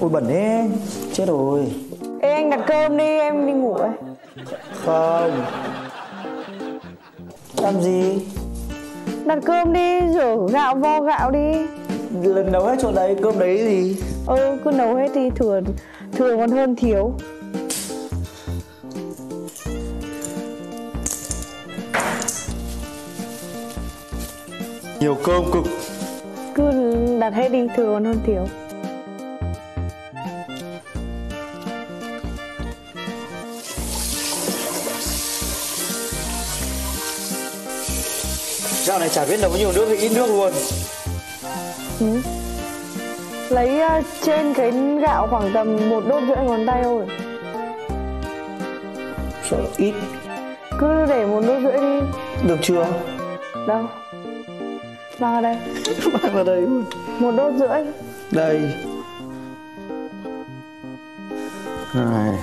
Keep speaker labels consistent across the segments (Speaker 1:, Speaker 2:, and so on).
Speaker 1: ôi bẩn thế. Chết rồi.
Speaker 2: Ê anh đặt cơm đi em đi ngủ ấy.
Speaker 1: Không. Làm gì?
Speaker 2: Đặt cơm đi rửa gạo vo gạo đi.
Speaker 1: Lần nấu hết chỗ đấy cơm đấy gì?
Speaker 2: Ừ cứ nấu hết đi thừa thừa còn hơn thiếu.
Speaker 1: Nhiều cơm cực.
Speaker 2: Cứ đặt hết đi thừa còn hơn thiếu
Speaker 1: Gạo này chả biết nấu nhiều nước hay ít nước luôn.
Speaker 2: Ừ. Lấy uh, trên cái gạo khoảng tầm một đốt rưỡi ngón tay thôi.
Speaker 1: Sợ ít.
Speaker 2: Cứ để một đốt rưỡi đi.
Speaker 1: Được chưa?
Speaker 2: Đâu? Mang vào đây.
Speaker 1: Mang vào đây. Luôn
Speaker 2: Một đốt rưỡi.
Speaker 1: Đây. Này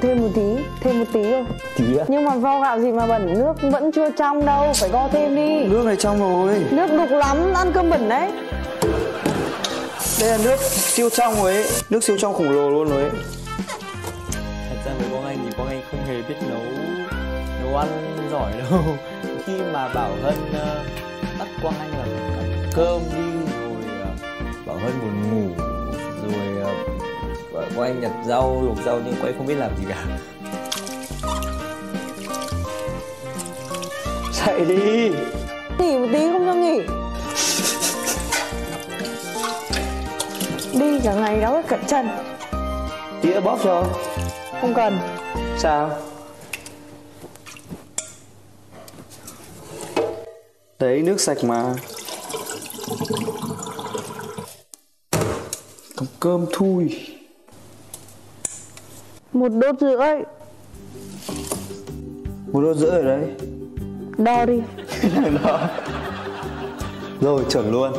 Speaker 2: Thêm một tí Thêm một tí thôi.
Speaker 1: Tí á
Speaker 2: Nhưng mà vo gạo gì mà bẩn Nước vẫn chưa trong đâu Phải vo thêm đi.
Speaker 1: Nước này trong rồi.
Speaker 2: Nước đục lắm Ăn cơm bẩn đấy.
Speaker 1: Đây là nước siêu trong rồi ấy. Nước siêu trong khổng lồ luôn rồi ấy.
Speaker 3: Thật ra với quang anh thì quang anh không hề biết nấu nấu ăn giỏi đâu. Khi mà bảo hân uh, bắt quang anh là phải cầm cơm đi rồi uh, bảo hân buồn ngủ bảo quang anh nhặt rau luộc rau nhưng quang anh không biết làm gì cả.
Speaker 1: Dậy đi.
Speaker 2: Nghỉ một tí không cho nghỉ. Đi cả ngày đau cả chân
Speaker 1: nữa bóp cho.
Speaker 2: Không cần.
Speaker 1: Sao? Đấy nước sạch mà. Cầm cơm thui
Speaker 2: Một đốt rưỡi.
Speaker 1: Một đốt rưỡi ở đấy.
Speaker 2: Đo đi.
Speaker 1: Đó Rồi chuẩn luôn.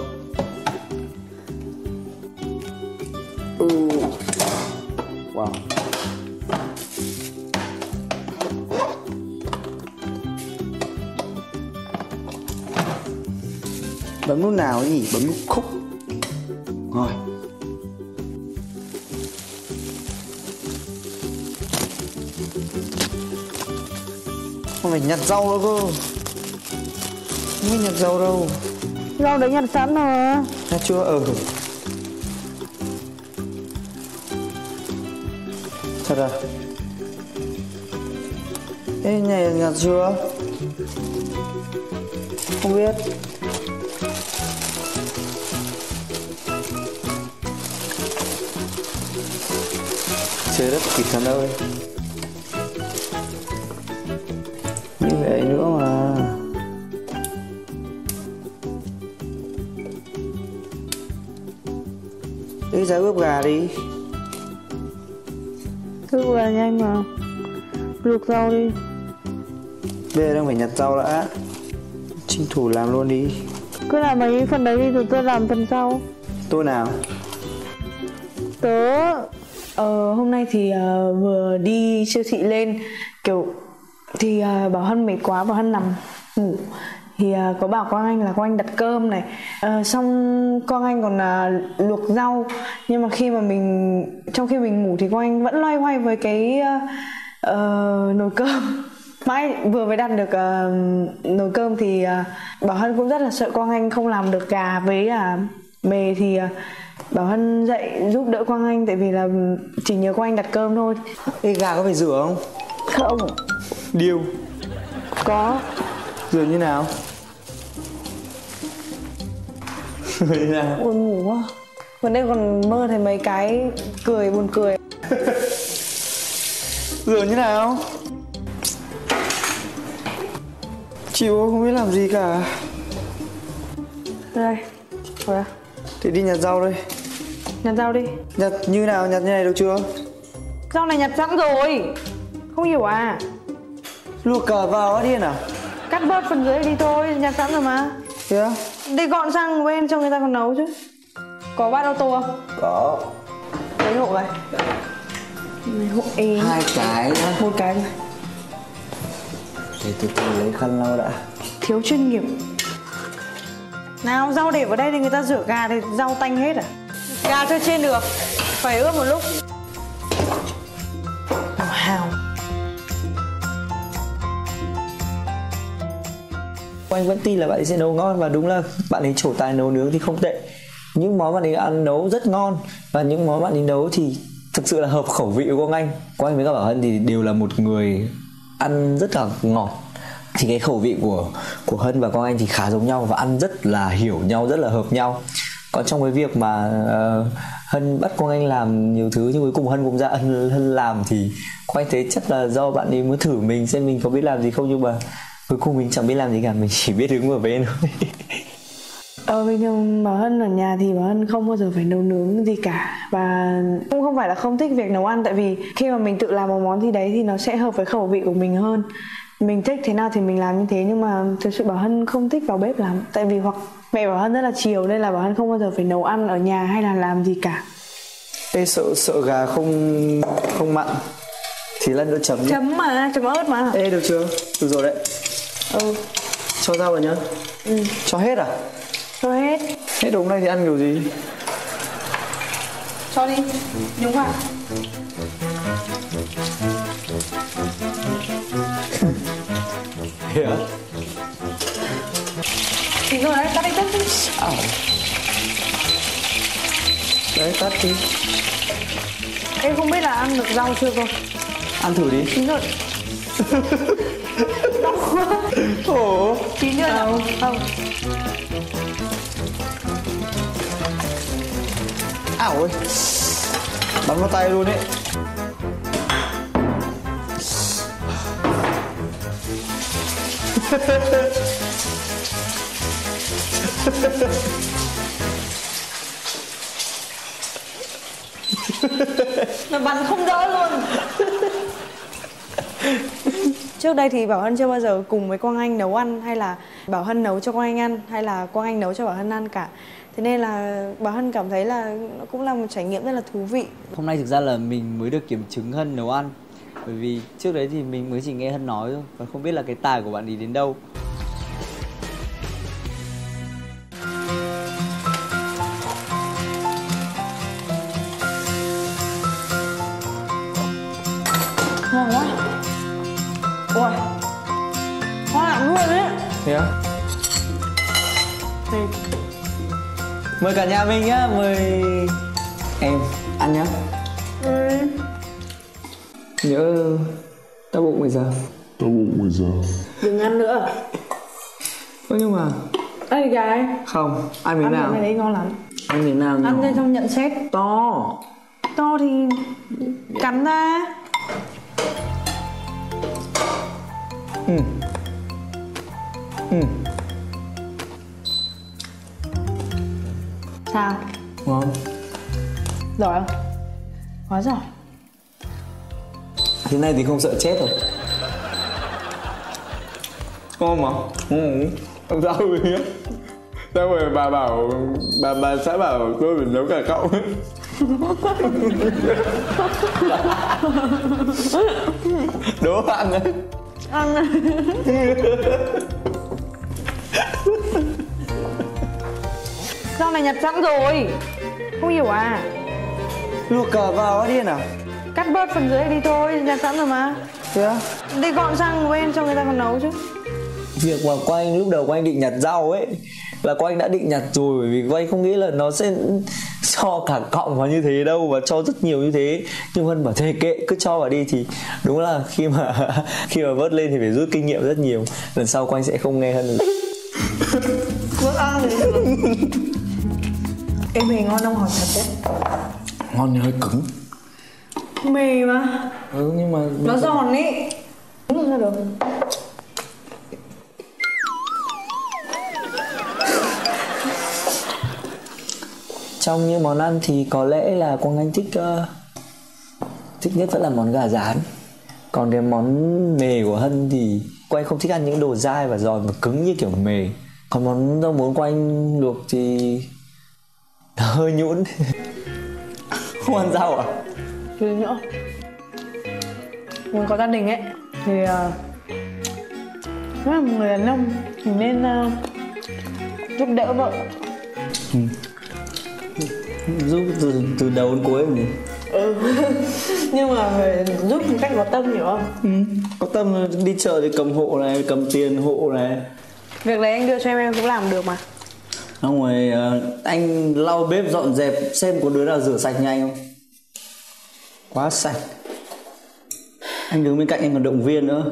Speaker 1: Ừ. Wow. Bấm nút nào ấy nhỉ? Bấm nút khúc. Rồi Không phải nhặt rau nữa cơ Không phải nhặt rau đâu
Speaker 2: Rau đấy nhặt sẵn rồi
Speaker 1: Nhặt chưa? Ừ Thật à? Ê, này nhặt chưa? Không biết Trời đất kịp thần ơi Như vậy nữa mà. Đi ra ướp gà đi?
Speaker 2: Cứ vào nhanh mà. Luộc rau đi.
Speaker 1: Bây giờ đang phải nhặt rau đã. Tranh thủ làm luôn đi.
Speaker 2: Cứ làm mấy phần đấy đi rồi tôi làm phần sau
Speaker 1: Tôi nào?
Speaker 2: Tớ ờ, Hôm nay thì uh, vừa đi siêu thị lên Kiểu Thì uh, bảo Hân mệt quá Bảo Hân nằm ngủ. Thì uh, có bảo Quang Anh là Quang Anh đặt cơm này. Uh, xong Quang Anh còn uh, luộc rau. Nhưng mà khi mà mình trong khi mình ngủ thì Quang Anh vẫn loay hoay với cái uh, uh, nồi cơm. Mãi vừa mới đặt được uh, nồi cơm thì uh, Bảo Hân cũng rất là sợ Quang Anh không làm được gà với uh, mề thì uh, Bảo Hân dậy giúp đỡ Quang Anh tại vì là chỉ nhờ Quang Anh đặt cơm thôi.
Speaker 1: Ê gà có phải rửa không?
Speaker 2: không
Speaker 1: Điêu
Speaker 2: có
Speaker 1: Rửa như nào? Rửa như nào?
Speaker 2: buồn ngủ quá vừa nãy còn mơ thấy mấy cái cười buồn cười
Speaker 1: Rửa như nào? Chịu không biết làm gì cả
Speaker 2: đây rồi
Speaker 1: Thì đi nhặt rau đây
Speaker 2: nhặt rau đi
Speaker 1: Nhặt như nào? Nhặt như này được chưa?
Speaker 2: rau này nhặt sẵn rồi không hiểu à
Speaker 1: Luộc cả vào á điên à?
Speaker 2: cắt bớt phần dưới đi thôi nhặt sẵn rồi mà.
Speaker 1: Thế á?
Speaker 2: đi gọn sang bên cho người ta còn nấu chứ. Có bát ô tô không?
Speaker 1: Có.
Speaker 2: Lấy hộ lấy hộ ế
Speaker 1: Hai cái nhá.
Speaker 2: Một cái thôi
Speaker 1: Để từ từ lấy khăn lau đã.
Speaker 2: Thiếu chuyên nghiệp. Nào rau để vào đây thì người ta rửa gà thì rau tanh hết à? Gà chưa chiên được phải ướp một lúc
Speaker 1: anh vẫn tin là bạn ấy sẽ nấu ngon và đúng là bạn ấy trổ tài nấu nướng thì không tệ. Những món bạn ấy ăn nấu rất ngon và những món bạn ấy nấu thì thực sự là hợp khẩu vị của Quang Anh. Quang Anh với cả Bảo Hân thì đều là một người ăn rất là ngọt. Thì cái khẩu vị của của Hân và Quang Anh thì khá giống nhau và ăn rất là hiểu nhau rất là hợp nhau. Còn trong cái việc mà uh, Hân bắt Quang Anh làm nhiều thứ nhưng cuối cùng Hân cũng ra Hân, Hân làm thì Quang Anh thấy chắc là do bạn ấy muốn thử mình xem mình có biết làm gì không nhưng mà cuối cùng mình chẳng biết làm gì cả mình chỉ biết đứng ở bên thôi.
Speaker 2: Ờ bình thường Bảo Hân ở nhà thì Bảo Hân không bao giờ phải nấu nướng gì cả. Và cũng không phải là không thích việc nấu ăn Tại vì khi mà mình tự làm một món gì đấy thì nó sẽ hợp với khẩu vị của mình hơn. Mình thích thế nào thì mình làm như thế Nhưng mà thực sự Bảo Hân không thích vào bếp lắm. Tại vì hoặc mẹ Bảo Hân rất là chiều Nên là Bảo Hân không bao giờ phải nấu ăn ở nhà hay là làm gì cả.
Speaker 1: Ê sợ sợ gà không không mặn. Thì lần nữa chấm nhé.
Speaker 2: Chấm mà, chấm ớt mà.
Speaker 1: Ê được chưa? Được rồi đấy.
Speaker 2: Ừ,
Speaker 1: Cho rau vào nhá.
Speaker 2: ừ,
Speaker 1: Cho hết à?
Speaker 2: cho hết
Speaker 1: Hết đồ hôm nay thì ăn kiểu gì?
Speaker 2: Cho đi, đúng vào
Speaker 1: Thế à?
Speaker 2: Thì rồi đấy, tắt đi, tắt đi
Speaker 1: Đấy tắt đi.
Speaker 2: Em không biết là ăn được rau chưa cơ
Speaker 1: Ăn thử đi.
Speaker 2: Chín rồi
Speaker 1: Ồ.
Speaker 2: Chín chưa nào? Không
Speaker 1: Ảo ơi. Bắn vào tay luôn ấy.
Speaker 2: Nó bắn không đỡ luôn Trước đây thì Bảo Hân chưa bao giờ cùng với Quang Anh nấu ăn hay là Bảo Hân nấu cho Quang Anh ăn hay là Quang Anh nấu cho Bảo Hân ăn cả. Thế nên là Bảo Hân cảm thấy là nó cũng là một trải nghiệm rất là thú vị.
Speaker 3: Hôm nay thực ra là mình mới được kiểm chứng Hân nấu ăn Bởi vì trước đấy thì mình mới chỉ nghe Hân nói thôi Còn không biết là cái tài của bạn ấy đến đâu
Speaker 1: cả nhà mình nhá, mời em ăn nhá.
Speaker 2: ừ.
Speaker 1: Nhớ đau bụng bây giờ.
Speaker 4: Đau bụng bây giờ
Speaker 2: đừng ăn nữa.
Speaker 1: Ơ nhưng mà
Speaker 2: Ê gái,
Speaker 1: không, ăn miếng
Speaker 2: ăn
Speaker 1: nào?
Speaker 2: này đấy ngon lắm.
Speaker 1: Ăn miếng nào
Speaker 2: Ăn
Speaker 1: nhỏ?
Speaker 2: lên trong nhận xét.
Speaker 1: To.
Speaker 2: To thì cắn ra.
Speaker 1: Ừ. Ừ.
Speaker 2: Sao?
Speaker 1: Ngon.
Speaker 2: Giỏi không? Quá giỏi.
Speaker 1: Thế này thì không sợ chết rồi. Ngon mà. Ừ. Làm sao rồi nhá? Sao rồi bà bảo bà bà sẽ bảo tôi phải nấu cả cậu Đố ăn đấy
Speaker 2: Ăn này nhặt sẵn rồi. Không hiểu à?
Speaker 1: Luộc cả vào điên à?
Speaker 2: Cắt bớt phần dưới đi thôi, nhặt sẵn rồi mà.
Speaker 1: Thế á?
Speaker 2: Đi gọn sang bên cho người ta còn nấu chứ.
Speaker 1: Việc mà quanh lúc đầu quanh định nhặt rau ấy Là quanh đã định nhặt rồi Bởi vì quanh không nghĩ là nó sẽ cho cả cọng vào như thế đâu Và cho rất nhiều như thế. Nhưng Vân bảo thế kệ cứ cho vào đi Thì đúng là khi mà khi mà vớt lên thì phải rút kinh nghiệm rất nhiều. Lần sau quanh sẽ không nghe hơn
Speaker 2: Cứ Em mì ngon không hỏi thật đấy.
Speaker 1: Ngon nhưng hơi cứng.
Speaker 2: Mì mà.
Speaker 1: Ừ nhưng mà
Speaker 2: Nó giòn ý. Đúng rồi được?
Speaker 1: Trong những món ăn thì có lẽ là Quang Anh thích ờ, Thích nhất vẫn là món gà rán. Còn cái món mề của Hân thì Quang không thích ăn những đồ dai và giòn và cứng như kiểu mề. Còn món rau muống của anh luộc thì nó hơi nhũn. Không ăn rau à?
Speaker 2: Chứ nữa Muốn có gia đình ấy Thì uh, là một người đàn ông Thì nên uh, Giúp đỡ vợ.
Speaker 1: Giúp từ từ đầu đến cuối mình
Speaker 2: ừ. nhưng mà phải giúp một cách có tâm hiểu không?
Speaker 1: Ừ. có tâm đi chợ thì cầm hộ này cầm tiền hộ này.
Speaker 2: Việc đấy anh đưa cho em em cũng làm được mà
Speaker 1: xong rồi ờ, anh lau bếp dọn dẹp xem có đứa nào rửa sạch nhanh không? Quá sạch. Anh đứng bên cạnh anh còn động viên nữa.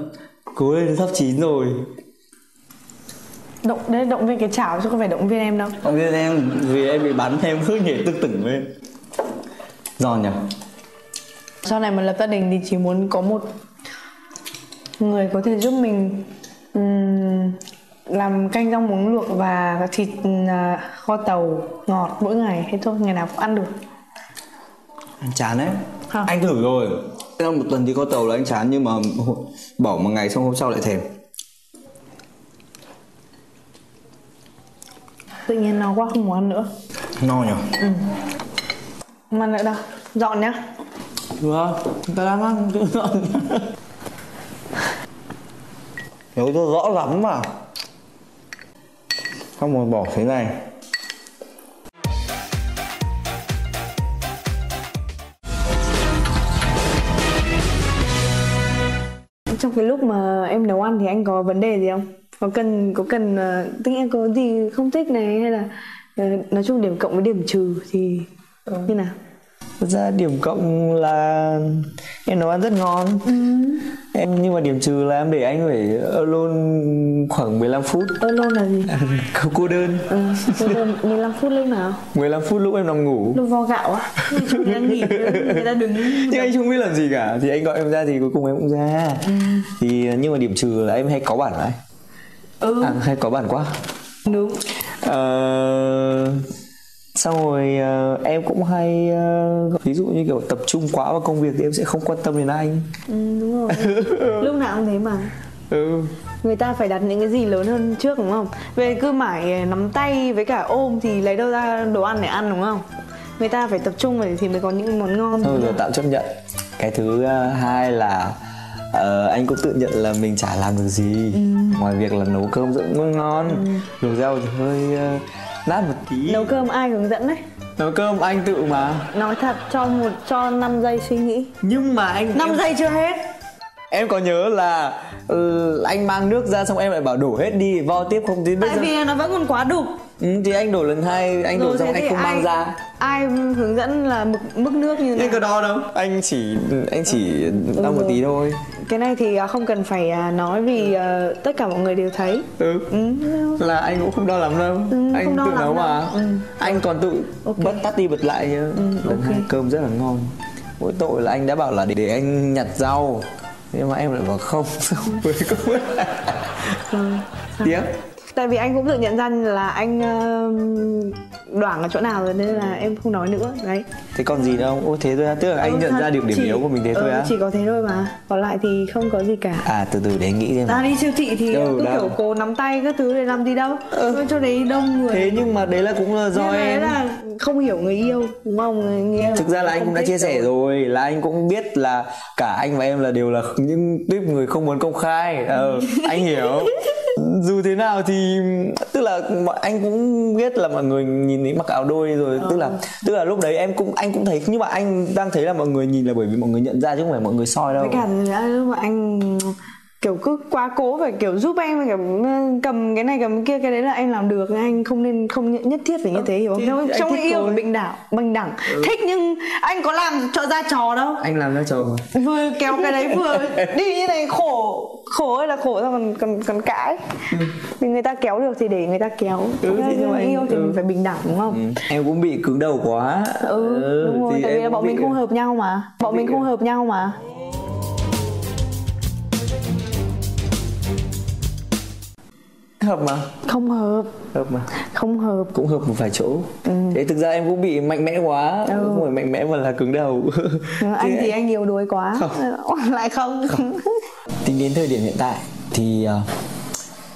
Speaker 1: Cố lên sắp chín rồi.
Speaker 2: Động đấy động viên cái chảo chứ không phải động viên em đâu.
Speaker 1: Động viên em vì em bị bắn em cứ nhảy tức tửng lên. Giòn nhỉ?
Speaker 2: Sau này mà lập gia đình thì chỉ muốn có một người có thể giúp mình ừm, làm canh rau muống luộc và thịt à, kho tàu ngọt mỗi ngày. Thế thôi ngày nào cũng ăn được.
Speaker 1: Anh chán đấy.
Speaker 2: Không.
Speaker 1: anh thử rồi. Trong một tuần thì có tàu là anh chán nhưng mà bỏ một ngày xong hôm sau lại thèm.
Speaker 2: Tự nhiên nó quá không muốn ăn nữa.
Speaker 1: No nhỉ
Speaker 2: không ăn nữa đâu dọn nhá.
Speaker 1: Được chúng ta đang ăn chứ dọn nhớ cho rõ lắm mà xong rồi bỏ thế này.
Speaker 2: Trong cái lúc mà em nấu ăn thì anh có vấn đề gì không? Có cần có cần ờ, tức em có gì không thích này hay là ờ, nói chung điểm cộng với điểm trừ thì như nào
Speaker 1: Thật ra điểm cộng là em nấu ăn rất ngon. Em nhưng mà điểm trừ là em để anh phải alone khoảng 15 phút.
Speaker 2: Lôn là gì?
Speaker 1: Không cô đơn.
Speaker 2: Ừ, thế là 15 phút lúc nào?
Speaker 1: 15 phút lúc em nằm ngủ.
Speaker 2: Lúc vo gạo á? Người ta nghỉ người ta đứng.
Speaker 1: Nhưng anh không biết làm gì cả. Thì anh gọi em ra thì cuối cùng em cũng ra. Thì nhưng mà điểm trừ là em hay có bản ấy
Speaker 2: ừ.
Speaker 1: À, hay có bản quá.
Speaker 2: Đúng.
Speaker 1: Ờ, xong rồi ờ, em cũng hay ờ, ví dụ như kiểu tập trung quá vào công việc thì em sẽ không quan tâm đến anh.
Speaker 2: Ừ, đúng rồi. Lúc nào cũng thế mà.
Speaker 1: Ừ.
Speaker 2: Người ta phải đặt những cái gì lớn hơn trước đúng không? Về cứ mãi nắm tay với cả ôm thì lấy đâu ra đồ ăn để ăn đúng không? Người ta phải tập trung về thì mới có những món ngon.
Speaker 1: Thôi rồi tạm chấp nhận. Cái thứ ờ, hai là ờ, anh cũng tự nhận là mình chả làm được gì. Ngoài việc là nấu cơm rất ngon ngon luộc rau thì hơi ờ, nát một tí.
Speaker 2: Nấu cơm ai hướng dẫn đấy?
Speaker 1: Nấu cơm anh tự mà.
Speaker 2: Nói thật cho một cho 5 giây suy nghĩ.
Speaker 1: Nhưng mà anh
Speaker 2: 5
Speaker 1: em,
Speaker 2: giây chưa hết.
Speaker 1: Em có nhớ là ừ, anh mang nước ra xong em lại bảo đổ hết đi vo tiếp không thì biết
Speaker 2: tại
Speaker 1: ra
Speaker 2: vì nó vẫn còn quá đục.
Speaker 1: Ừ, thì anh đổ lần hai anh đổ
Speaker 2: Rồi
Speaker 1: xong
Speaker 2: thế
Speaker 1: anh không mang
Speaker 2: ai-
Speaker 1: ra.
Speaker 2: ai hướng dẫn là mực mức nước như
Speaker 1: anh
Speaker 2: này
Speaker 1: có đo đâu. Anh chỉ anh chỉ đo một tí thôi
Speaker 2: cái này thì à, không cần phải à, nói vì à, tất cả mọi người đều thấy
Speaker 1: ừ.
Speaker 2: ừ.
Speaker 1: là anh cũng không đo lắm đâu
Speaker 2: Ừ,
Speaker 1: anh tự nấu
Speaker 2: đâu.
Speaker 1: mà
Speaker 2: Ừ.
Speaker 1: anh còn tự
Speaker 2: Ok.
Speaker 1: bật tắt đi bật lại nhá lần
Speaker 2: ok.
Speaker 1: hai cơm rất là ngon mỗi tội là anh đã bảo là để, để anh nhặt rau nhưng mà em lại bảo không xong rồi cũng
Speaker 2: Rồi. Tại vì anh cũng tự nhận ra là anh uh, đoảng ở chỗ nào rồi nên là em không nói nữa đấy.
Speaker 1: Thế còn gì đâu ô thế thôi á. Tức là anh
Speaker 2: Ừ,
Speaker 1: nhận
Speaker 2: thật,
Speaker 1: ra được điểm
Speaker 2: chỉ-
Speaker 1: yếu của mình thế thôi
Speaker 2: ừ,
Speaker 1: á.
Speaker 2: chỉ có thế thôi mà. Còn lại thì không có gì cả.
Speaker 1: À từ từ để nghĩ xem
Speaker 2: ra đi siêu thị thì
Speaker 1: Ừ,
Speaker 2: cứ
Speaker 1: đâu.
Speaker 2: kiểu cố nắm tay các thứ để làm gì đâu. Ừ. cho đấy đông người.
Speaker 1: Thế nhưng mà đấy là cũng là do
Speaker 2: Nên
Speaker 1: em.
Speaker 2: là không hiểu người yêu đúng không? Người nghĩa
Speaker 1: thực ra là anh
Speaker 2: không
Speaker 1: cũng đã chia sẻ
Speaker 2: rồi.
Speaker 1: là anh cũng biết là cả anh và em là đều là những tuyếp người không muốn công khai. Ờ anh hiểu dù thế nào thì tức là mọi anh cũng biết là mọi người nhìn thấy mặc áo đôi rồi. Tức là tức là lúc đấy em cũng anh cũng thấy nhưng mà anh đang thấy là mọi người nhìn là bởi vì mọi người nhận ra chứ không phải mọi người soi đâu.
Speaker 2: Với cả lúc mà anh kiểu cứ quá cố phải kiểu giúp em kiểu cầm cái này cầm cái kia cái đấy là anh làm được. Anh không nên không nhất- thiết phải như thế hiểu không? trong, yêu phải bình đẳng bình đẳng. Thích nhưng anh có làm cho ra trò đâu.
Speaker 1: Anh làm ra chồng
Speaker 2: vừa kéo cái đấy vừa đi như này khổ khổ ơi là khổ ra còn còn còn cãi. Vì người ta kéo được thì để người ta kéo.
Speaker 1: Ừ, thì nhưng mà anh-
Speaker 2: yêu thì
Speaker 1: ừ.
Speaker 2: mình phải bình đẳng đúng không?
Speaker 1: Ừ. em cũng bị cứng đầu quá.
Speaker 2: Ừ, đúng rồi tại vì
Speaker 1: em
Speaker 2: là bọn mình không hợp nhau mà. Bọn mình không hợp nhau mà
Speaker 1: hợp mà.
Speaker 2: Không hợp.
Speaker 1: Hợp mà.
Speaker 2: Không hợp.
Speaker 1: Cũng hợp một vài chỗ. Thế thực ra em cũng bị mạnh mẽ quá.
Speaker 2: Ừ.
Speaker 1: không phải mạnh mẽ mà là cứng đầu.
Speaker 2: Anh
Speaker 1: Thế
Speaker 2: thì anh yếu đuối quá. Lại không,
Speaker 1: tính đến thời điểm hiện tại thì ờ,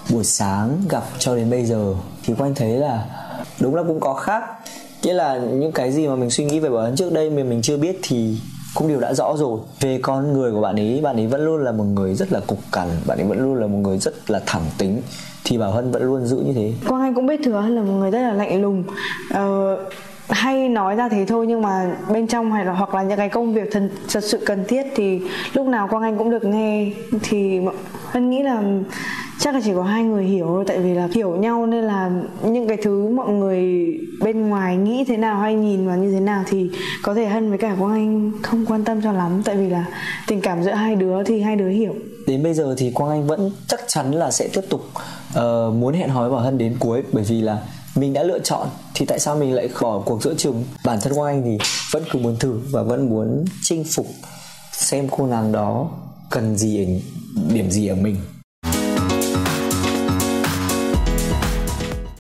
Speaker 1: buổi sáng gặp cho đến bây giờ thì quanh thấy là đúng là cũng có khác. Nghĩa là những cái gì mà mình suy nghĩ về bảo ấn trước đây mà mình chưa biết thì cũng đều đã rõ rồi. Về con người của bạn ấy bạn ấy vẫn luôn là một người rất là cục cằn bạn ấy vẫn luôn là một người rất là thẳng tính thì bảo hân vẫn luôn giữ như thế.
Speaker 2: Quang anh cũng biết thừa là một người rất là lạnh lùng. Ờ, hay nói ra thế thôi nhưng mà bên trong hay là hoặc là những cái công việc thật, thật sự cần thiết thì lúc nào quang anh cũng được nghe. Thì hân nghĩ là chắc là chỉ có hai người hiểu thôi tại vì là hiểu nhau nên là những cái thứ mọi người bên ngoài nghĩ thế nào hay nhìn vào như thế nào thì có thể hân với cả quang anh không quan tâm cho lắm. Tại vì là tình cảm giữa hai đứa thì hai đứa hiểu.
Speaker 1: Đến bây giờ thì quang anh vẫn chắc chắn là sẽ tiếp tục uh, muốn hẹn hò với bảo hân đến cuối bởi vì là mình đã lựa chọn thì tại sao mình lại bỏ cuộc giữa chừng? Bản thân quang anh thì vẫn cứ muốn thử và vẫn muốn chinh phục xem cô nàng đó cần gì ở điểm gì ở mình.